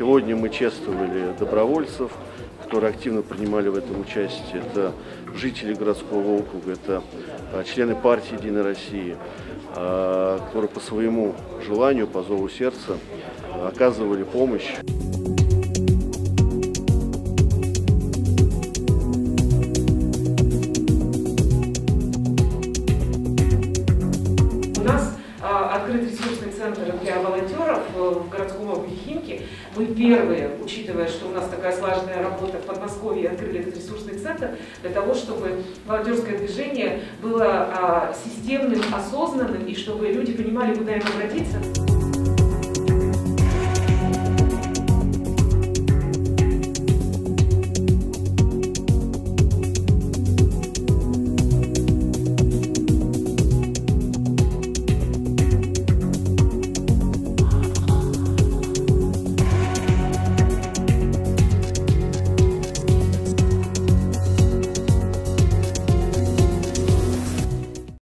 Сегодня мы чествовали добровольцев, которые активно принимали в этом участие. Это жители городского округа, это а, члены партии «Единой России», а, которые по своему желанию, по зову сердца оказывали помощь. У нас а, открыт ресурсный центр для волонтеров э, в городском округе Химки. Мы первые, учитывая, что у нас такая слаженная работа в Подмосковье, открыли этот ресурсный центр для того, чтобы волонтерское движение было а, системным, осознанным и чтобы люди понимали, куда им обратиться.